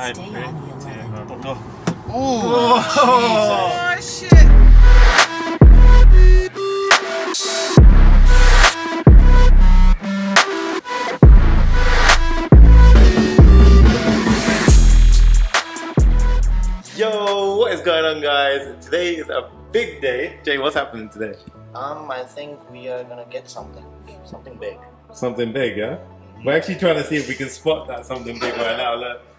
Stay ready? on the Two, alert. one, go. Oh shit! Yo, what is going on, guys? Today is a big day. Jay, what's happening today? Um, I think we are gonna get something, something big. Something big, yeah? We're actually trying to see if we can spot that something big right now. Look.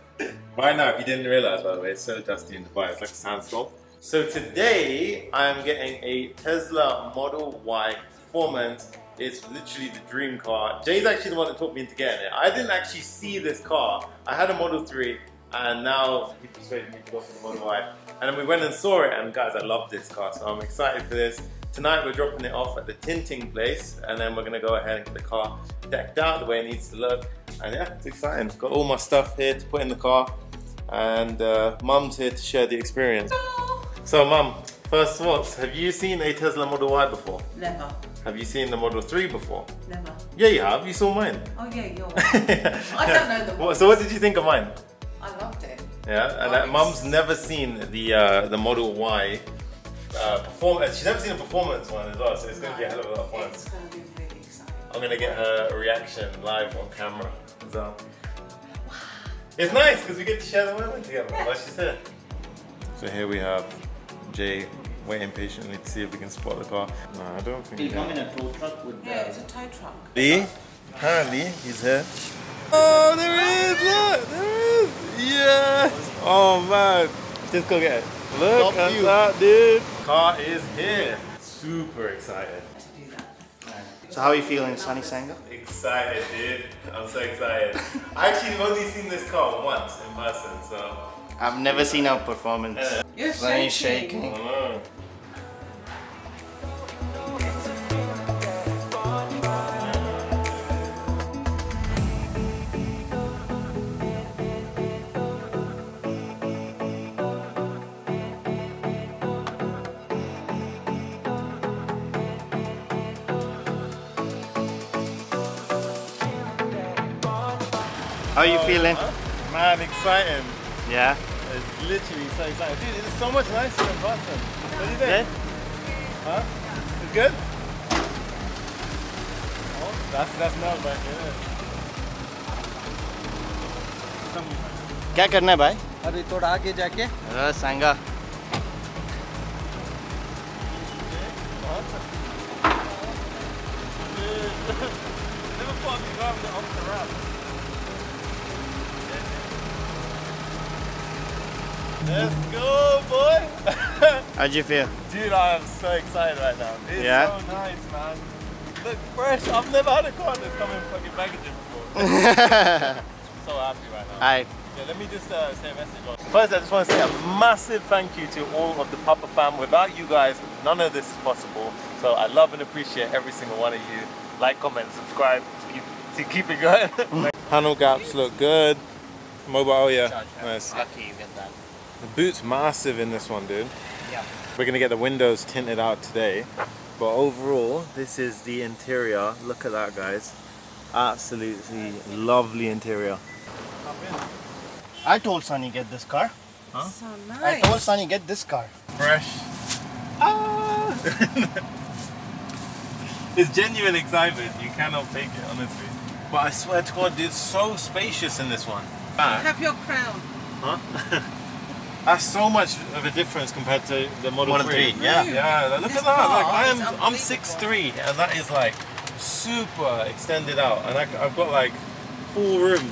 Right now, if you didn't realize, by the way, it's so dusty in Dubai. It's like a sandstorm. So today, I'm getting a Tesla Model Y Performance. It's literally the dream car. Jay's actually the one that taught me into getting it. I didn't actually see this car. I had a Model 3, and now he persuaded me to go for the Model Y. And then we went and saw it, and guys, I love this car, so I'm excited for this. Tonight we're dropping it off at the tinting place, and then we're gonna go ahead and get the car decked out the way it needs to look. And yeah, it's exciting. Got all my stuff here to put in the car, and uh, Mum's here to share the experience. So, Mum, first thoughts: Have you seen a Tesla Model Y before? Never, Have you seen the Model 3 before? never. Yeah, you have. You saw mine. Oh yeah, you're. I don't know the What- So, what did you think of mine? I loved it. Yeah, and uh, Oh, Mum's never seen the uh, the Model Y uh, performance. She's never seen a performance one as well, so it's gonna be a hell of a lot of fun. It's gonna be really exciting. I'm gonna get her reaction live on camera. So it's nice because we get to share the moment together while she's here. So here we have Jay waiting patiently to see if we can spot the car. No, I don't think. He'll come in a tow truck with. Yeah, it's a tow truck. Lee, apparently he's here. Oh, there is! Look, there is! Yes! Oh man, just go get it. Look Top at view. that, dude. Car is here. Super excited. To do that. So how are you feeling, Sonny Sangha? Excited, dude. I'm so excited. I actually only seen this car once in person, so. I've never seen a performance. You're Very shaking. shaking. How are you feeling? Man, exciting. Yeah. It's literally so exciting. Dude, it's so much nicer in person. What do you think? Huh? It's good? Oh, that's that's not right there. क्या करना है भाई अभी थोड़ा आगे जाके अरे सांगा Never thought I'd be driving it off the ramp. Let's go, boy! How'd you feel? Dude, I am so excited right now. It's Yeah? so nice, man. Look fresh. I've never had a car that's come in fucking packaging before. I'm so happy right now. Alright. Yeah, let me just uh, say a message on. First, I just want to say a massive thank you to all of the Papa fam. Without you guys, none of this is possible. So I love and appreciate every single one of you. Like, comment, subscribe to keep, to keep it going. Panel gaps look good. Mobile, yeah, nice. Lucky you get that. The boot's massive in this one, dude. Yeah. We're gonna get the windows tinted out today. But overall, this is the interior. Look at that, guys. Absolutely lovely interior. I told Sonny get this car. So I told Sonny get this car. Fresh. Ah! it's genuine excitement. You cannot fake it, honestly. But I swear to God, it's so spacious in this one. Back. Have your crown. Huh? That's so much of a difference compared to the Model, Model 3, yeah. Yeah, look This at that. Like, I am, I'm unbelievable. 6'3", and that is like super extended out, and I, I've got like full room,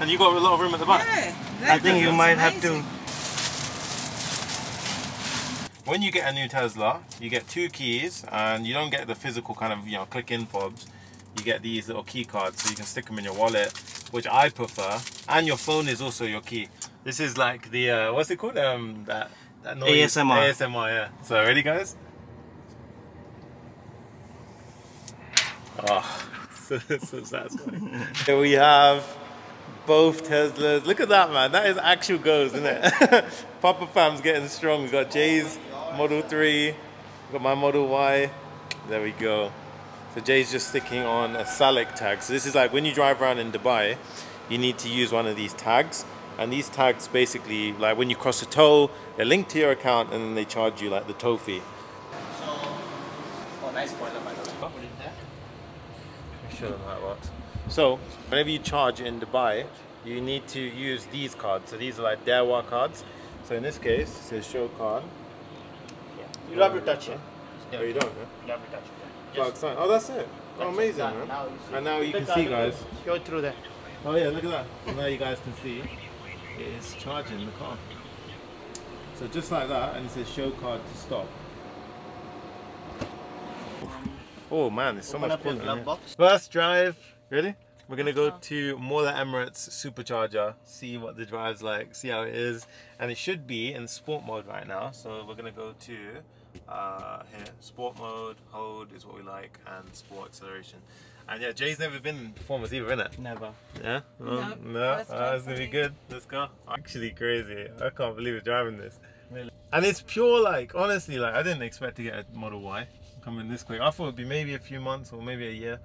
and you've got a lot of room at the back. Yeah. I think you that's might have to. When you get a new Tesla, you get two keys, and you don't get the physical kind of you know click-in fobs. You get these little key cards, so you can stick them in your wallet, which I prefer. And your phone is also your key. This is like the uh, what's it called? Um, that, that noise. ASMR. ASMR, yeah. So ready, guys? Oh, so, so satisfying. Here we have both Teslas. Look at that, man. That is actual goes, isn't it? Papa Fam's getting strong. We got Jay's Model 3. We got my Model Y. There we go. So Jay's just sticking on a Salik tag. So this is like when you drive around in Dubai, you need to use one of these tags And these tags basically, like when you cross a toll, they're linked to your account and then they charge you like the toll fee. So, oh, nice spoiler by the way. Put it there. show them how it works. So, whenever you charge in Dubai, you need to use these cards. So these are like Dewa cards. So in this case, it says show card. Yeah. You don't have to touch it. Oh, you don't, huh? You don't have to touch it. Cloud sign. Oh, that's it. Oh, That's it. amazing, man. Now. And now you can see, guys. it. Go through there. Oh yeah, look at that. So now you guys can see it is charging the car. So just like that, and it says show card to stop. Oh man, there's so Open much up your pin in glove here. box. First drive. Ready? We're gonna go to Mall of Emirates Supercharger, see what the drive's like, see how it is, and it should be in sport mode right now. So we're gonna go to uh, here, sport mode, hold is what we like, and sport acceleration. And yeah, Jay's never been in performance either, innit? Never. Yeah? No, no. first it's gonna be good. Let's go. Actually crazy. I can't believe we're driving this. Really? And it's pure like honestly like I didn't expect to get a Model Y coming this quick. I thought it'd be maybe a few months or maybe a year.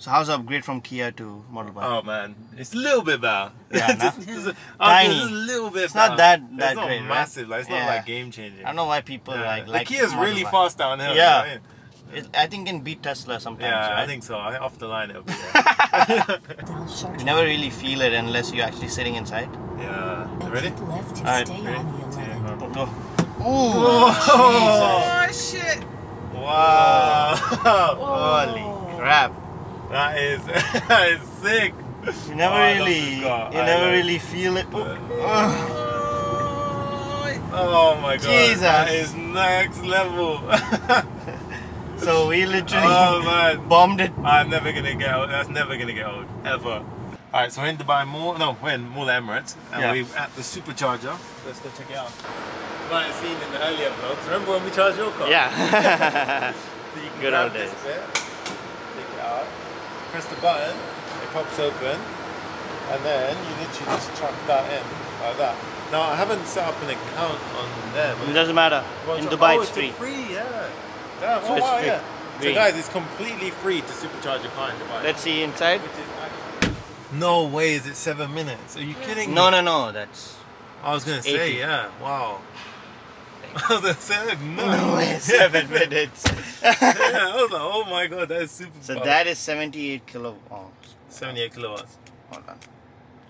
So how's the upgrade from Kia to Model Y? Oh man, it's a little bit better. Yeah, just, nah. just Tiny. just a little bit. It's not that- that it's not great, right? massive. Like it's not like game changing. I don't know why people Yeah. like the like Kia's Model really Y. fast downhill. Yeah. you know? It, I think it can beat Tesla sometimes. Yeah, right? I think so. Off the line it'll be. there. You never really feel it unless you're actually sitting inside. yeah. Ready? Left to Alright, stay ready? on the Yeah, 11. go. Go. Oh, Oh shit! wow! Holy crap! That is that is sick. You never Oh, really, you I never love- really feel it. Oh, Oh my god. Jesus. That is next level. So we literally oh man. bombed it. I'm never gonna get old. That's never gonna get old. Ever. Alright, so we're in Dubai Mall. No, we're in Mall Emirates. And Yeah. we're at the supercharger. Let's go check it out. You might have seen in the earlier vlogs. Remember when we charged your car? Yeah. So you can Good old this days. bit, take it out, press the button, it pops open, and then you literally just chuck that in like that. Now I haven't set up an account on there. but- it doesn't matter. In Dubai, oh, it's free. free, yeah. Damn, So oh, it's wow, free. yeah. So guys, it's completely free to supercharge your car in Dubai. Let's see inside. Which is actually- no way is it seven minutes. Are you kidding No, me? no, no. no. That's I was gonna say, yeah. Wow. I was gonna say, like, no. no way. Seven minutes. yeah, I was like, oh my god, that is super so fast. that is 78 kilowatts. 78 kilowatts. Hold on.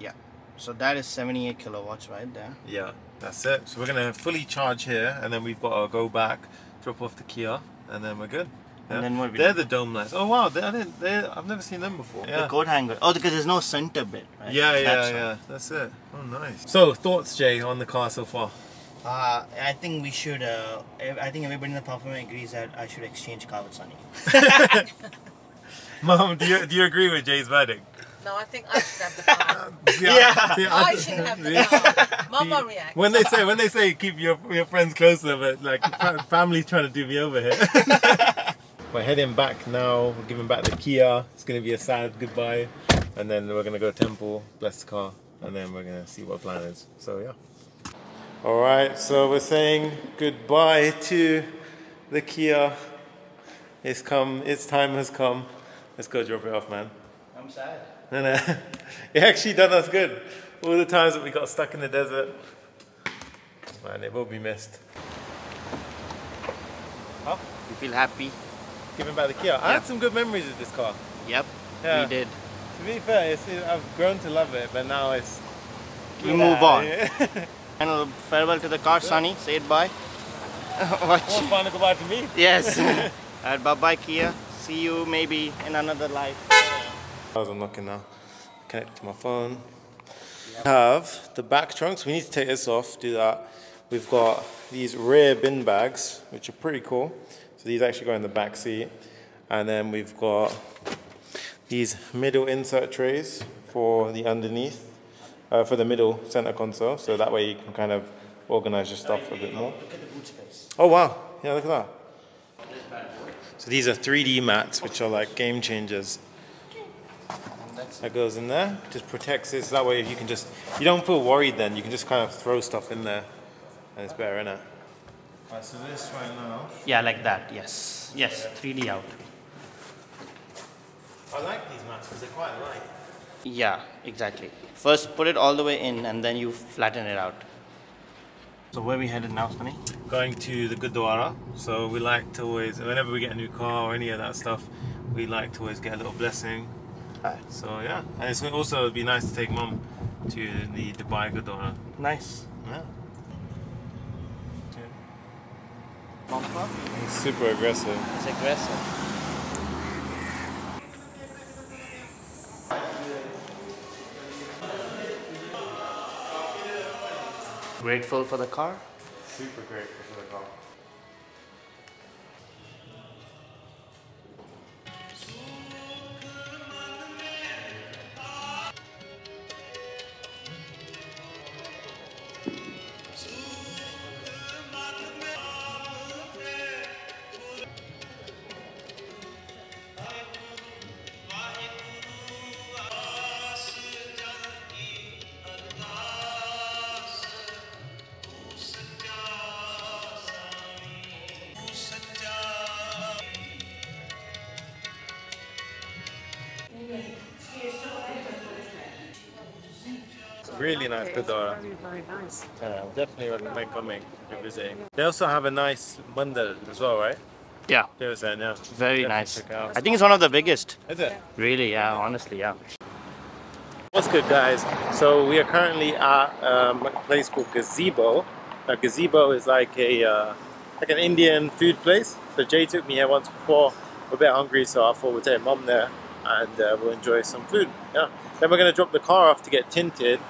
Yeah. So that is 78 kilowatts right there. Yeah, that's it. So we're gonna fully charge here, and then we've got to go back, drop off the Kia, and then we're good. And then what we They're the dome lights. Oh wow, they, I didn't, they, I've never seen them before. Yeah. The coat hanger. Oh, because there's no center bit. Right? yeah, yeah, That's yeah. That's it. Oh, nice. So, thoughts, Jay, on the car so far? Uh, I think we should. Uh, I think everybody in the platform agrees that I should exchange car with Sonny. Mom, do you do you agree with Jay's verdict? No, I think I should have the car. Yeah. See, I should have the car. Mama react. When they say when they say keep your your friends closer, but like family's trying to do me over here. we're heading back now. We're giving back the Kia. It's gonna be a sad goodbye, and then we're gonna go to Temple, bless the car, and then we're gonna see what plan is. So yeah. All right. So we're saying goodbye to the Kia. It's come. Its time has come. Let's go drop it off, man. I'm sad. And uh, it actually done us good. All the times that we got stuck in the desert. Man, it will be missed. Huh? You feel happy? Giving back the Kia. I had some good memories of this car. Yep. Yeah. We did. To be fair, it's, I've grown to love it, but now it's. We move on. and Final farewell to the car, Sonny. Say it bye. Watch. More fun to go back to me. Yes. Alright, bye bye, Kia. See you maybe in another life. I was unlocking now. Connect to my phone. Have the back trunks. We need to take this off. Do that. We've got these rear bin bags, which are pretty cool. So these actually go in the back seat, and then we've got these middle insert trays for the underneath, uh, for the middle center console. So that way you can kind of organize your stuff a bit more. Look at the boot space. Oh wow! Yeah, look at that. So these are 3D mats, which are like game changers. That goes in there, just protects it. So that way, you can just you don't feel worried. Then you can just kind of throw stuff in there, and it's better, isn't it? Alright, so this right now. Yeah, like that. Yes. Yes. 3D out. I like these mats because they're quite light. Yeah, exactly. First, put it all the way in, and then you flatten it out. So where we headed now, Sonny? Going to the Gurdwara. So we like to always, whenever we get a new car or any of that stuff, we like to always get a little blessing. Alright. So yeah, and it's also it'd be nice to take mom to the Dubai Gurdwara. Nice. Yeah. Bumper. It's super aggressive. It's aggressive. Grateful for the car? Super grateful for the car. Really nice Gurdwara. Very, very nice. Yeah, definitely recommend coming and visiting. They also have a nice mandir as well, right? Yeah, They were saying, yeah. very Definitely nice. check it out. I think it's one of the biggest. Is it? Really, yeah, honestly, yeah. What's good, guys? So we are currently at um, a place called Gazebo. A gazebo is like a uh, like an Indian food place. So Jay took me here once before. We're a bit hungry, so I thought we'd take mum there and uh, we'll enjoy some food. Yeah. Then we're gonna drop the car off to get tinted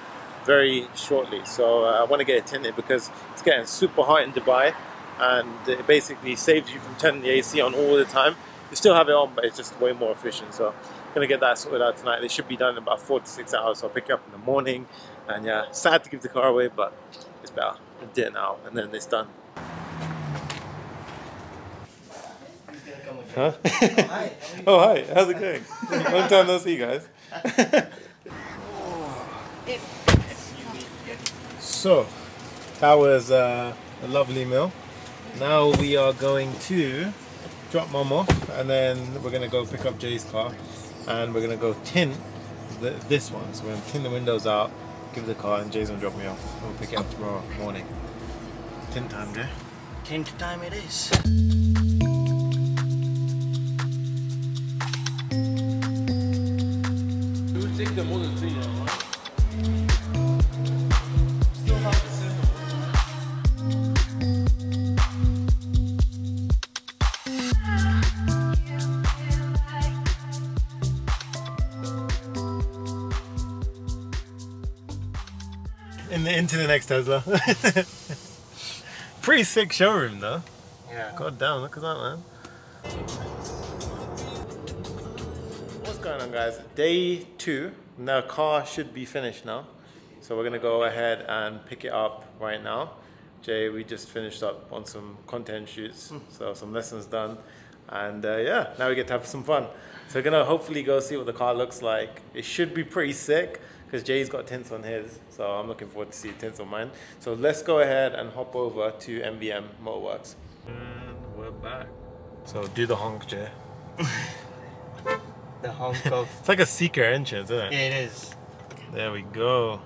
very shortly. So uh, I want to get it tinted because it's getting super hot in Dubai, and it basically saves you from turning the AC on all the time. You still have it on, but it's just way more efficient. So I'm gonna get that sorted out tonight. They should be done in about four to six hours. So I'll pick it up in the morning. And yeah, sad to give the car away, but it's better. I did it now, and then it's done. Huh? Hi. oh hi, how's it going? Long time no see, guys. so that was uh, a lovely meal. Now we are going to drop mom off, and then we're gonna go pick up Jay's car, and we're gonna go tint the, this one. So we're gonna tint the windows out, give the car, and Jay's gonna drop me off. We'll pick it up tomorrow morning. Tint time, Jay. Tint time it is. In the, into the next Tesla. Pretty sick showroom though. Yeah. God damn, look at that man. What's going on guys? Day two. The car should be finished now. So we're gonna go ahead and pick it up right now. Jay, we just finished up on some content shoots, so some lessons done. And uh, yeah, now we get to have some fun. So we're gonna hopefully go see what the car looks like. It should be pretty sick because Jay's got tints on his, so I'm looking forward to see tints on mine. So let's go ahead and hop over to MVM Motorworks. And we're back. So do the honk, Jay. The honk of. It's like a seeker entrance, isn't it? Yeah, it is. There we go.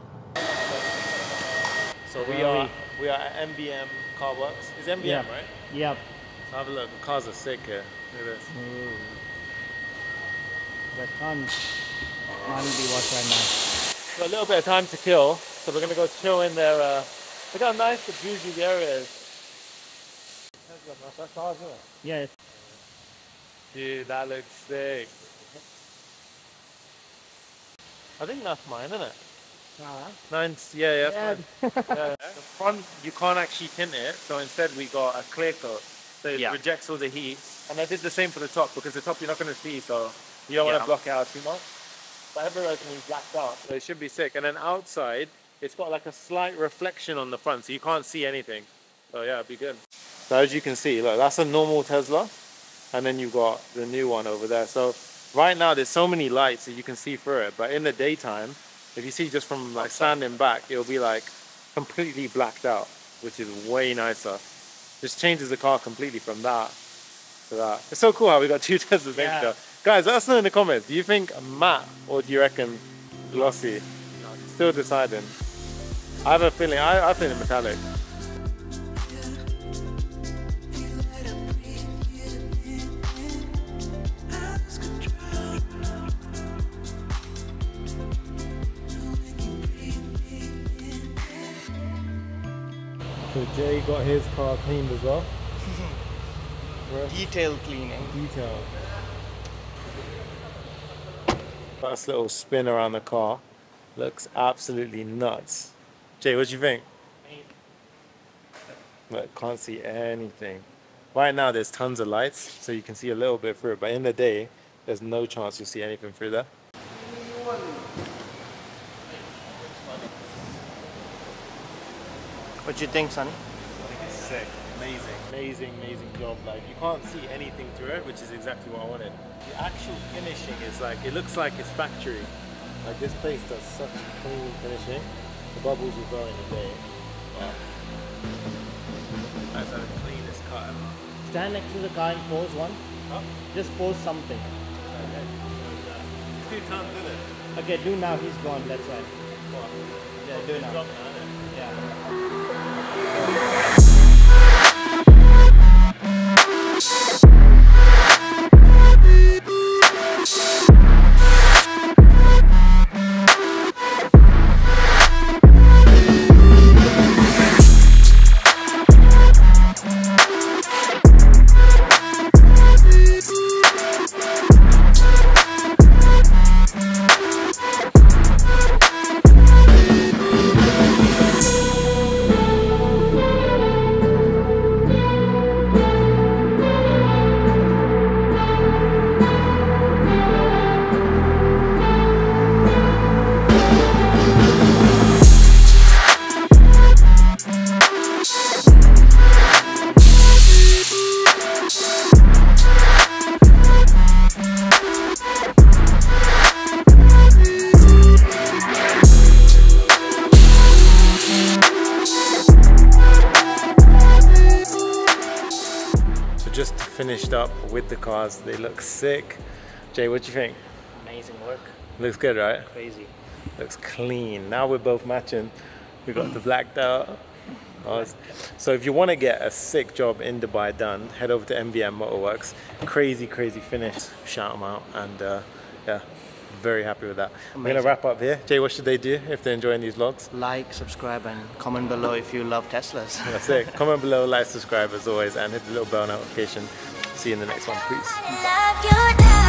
So we are are we are at MVM Car Works. Is MVM Yeah. right? Yep. So have a look. The cars are sick here. Look at this. The sun can't be watched right now. Got a little bit of time to kill, so we're gonna go chill in there. Uh, look how nice the bougie the area is. That's cars, isn't? Yes. Dude, that looks sick. I think that's mine, isn't it? Uh, Mine's yeah, yeah. yeah. yeah. The front you can't actually tint it, so instead we got a clear coat, so it Yeah. rejects all the heat. And I did the same for the top because the top you're not going to see, so you don't want to block it out too much. But everywhere's be blacked out, so it should be sick. And then outside, it's got like a slight reflection on the front, so you can't see anything. So yeah, it'd be good. So as you can see, look, that's a normal Tesla, and then you've got the new one over there. So right now there's so many lights that you can see through it, but in the daytime, if you see just from like standing back, it'll be like completely blacked out, which is way nicer. Just changes the car completely from that to that. It's so cool how we got two Teslas next Yeah. To each other. Guys, let us know in the comments. Do you think matte or do you reckon glossy. Still deciding. I have a feeling, I, I think metallic. So Jay got his car cleaned as well. Detail cleaning. Detail. First little spin around the car. Looks absolutely nuts. Jay, what do you think? Look, can't see anything. Right now there's tons of lights, so you can see a little bit through it, but in the day, there's no chance you'll see anything through there. What you think, Sonny? Sick, amazing, amazing, amazing job. Like you can't see anything through it, which is exactly what I wanted. The actual finishing is like it looks like it's factory. Like this place does such clean finishing. The bubbles will go in a day. Wow. That's how the cleanest car ever. Stand next to the car and pose one. Huh? Just pose something. It's two times, isn't it? Okay, do now. He's gone. That's right. What? Yeah, do now. Yeah. Cars. They look sick. Jay, what do you think? Amazing work. Looks good, right? Crazy. Looks clean. Now we're both matching. We got the blacked out. So if you want to get a sick job in Dubai done, head over to MVM Motorworks. Crazy, crazy finish. Shout them out, and uh, yeah, very happy with that. We're gonna wrap up here. Jay, what should they do if they're enjoying these vlogs? Like, subscribe, and comment below if you love Teslas. That's it. Comment below, like, subscribe as always, and hit the little bell notification. See you in the next one. Peace.